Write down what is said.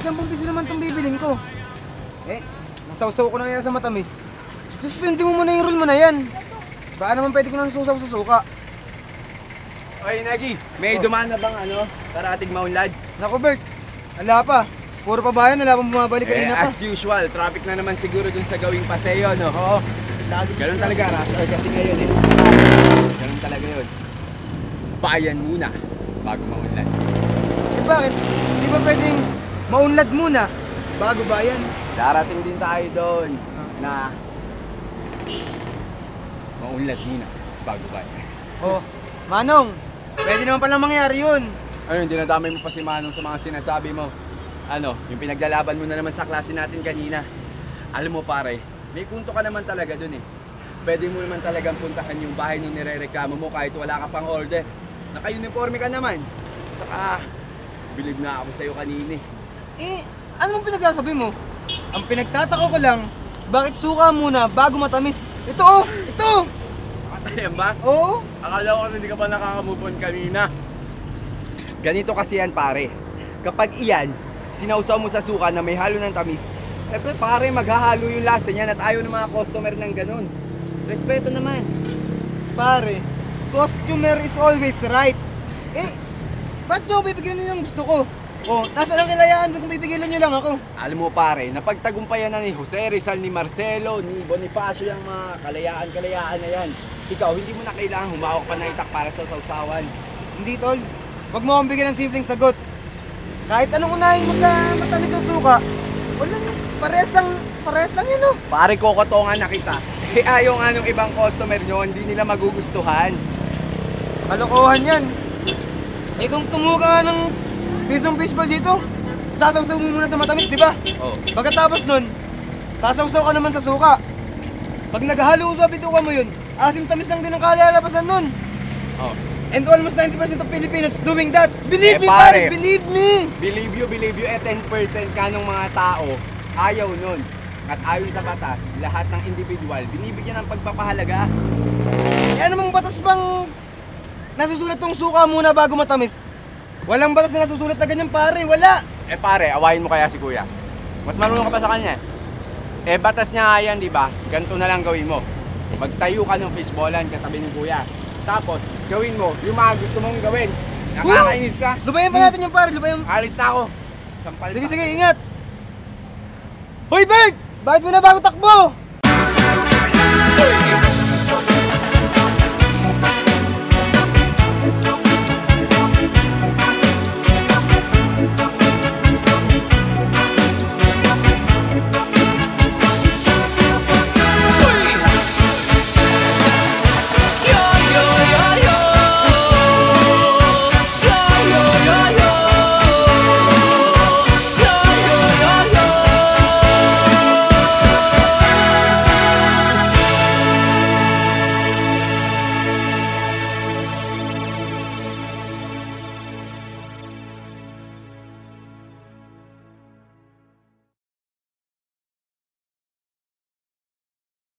Eh 10 piso naman itong bibiling ko. Eh, nasawsaw ko na yan sa matamis. Suspende mo muna yung roll mo na yan. Baka naman pwede ko nang susaw sa suka. Oy, Nagi, may Oh. dumaan na bang ano, karating maunlad? Naku Bert, wala pa. Puro pa bayan, wala pang bumabalik Eh, kanina pa. as usual, traffic na naman siguro dun sa gawing paseo, no? Oo, lagi. Ganun talaga, hour kasi ngayon eh. Ganun talaga yun. Bayan muna bago maunlad. Eh bakit? Di ba pwedeng maunlad muna bago bayan? Darating din tayo doon na maunlad muna bago bayan. Oh, Manong, pwede naman pala mangyari yun. Ayun, dinadamay mo pa si Manong sa mga sinasabi mo. Ano, yung pinaglalaban mo na naman sa klase natin kanina. Alam mo pare, may punto ka naman talaga dun eh. Pwede mo naman talagang puntahan yung bahay nung nirereklamo mo kahit wala ka pang order. Naka-uniforme ka naman. Saka, bilib na ako sa'yo kanina eh. Ano mong pinagsasabi mo? Ang pinagtataka ko lang, bakit suka muna bago matamis? Ito oh, ito! Ayan ba? Oo? Akala ko kasi hindi ka pa nakaka-move on kanina. Ganito kasi yan pare. Kapag iyan, sinausaw mo sa suka na may halo ng tamis, eh pare maghahalo yung lasa niyan at ayaw ng mga customer ng ganun. Respeto naman. Pare, customer is always right. Eh, ba't nyo pipigilan nyo yung gusto ko? Oh, nasa lang kilayaan doon kung pipigilan nyo lang ako. Alam mo pare, napagtagumpayan na ni Jose Rizal, ni Marcelo, ni Bonifacio yung mga kalayaan-kalayaan na yan. Ikaw, hindi mo na kailangan humawak pa ng itak para sa sausawan. Hindi tol, wag mo akong bigyan ng simpleng sagot. Kahit anong unahin mo sa matamis ng suka, wala na. Parehas lang, parehas lang yun oh. Pare, kokotongan na kita. Eh ayaw nga nung ibang customer nyo, hindi nila magugustuhan. Kalokohan yan. Eh kung tumuka nga ng pisong fishball dito, sasawsaw mo muna sa matamis, di ba? Oh. Pagkatapos nun, sasawsaw ka naman sa suka. Pag naghalo sa bituka mo yun, asim tamis lang din ang kalalabasan nun. Oh. And almost 90% of Filipinos doing that. Believe Eh, me, pare. pare, believe me! Believe you, believe you, eh 10% ka ng mga tao, ayaw nun. At ayon sa batas, lahat ng individual, binibigyan ng pagpapahalaga. Eh ano mong batas bang nasusulat tong suka muna bago matamis? Walang batas na nasusulat na ganyan pare, wala! Eh pare, awayin mo kaya si kuya. Mas marunong ka pa sa kanya. Eh batas niya nga yan, di ba? Ganito na lang gawin mo. Magtayo ka ng fishballan katabi ni kuya. Tapos, gawin mo yung mga gusto mong gawin. Nakakainis ka. Lubayan pa natin yung pare, lubayan. Alis na ako. Sampal Sige, pa. sige, ingat! Hoy Bert! Bakit mo na bago takbo?